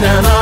na na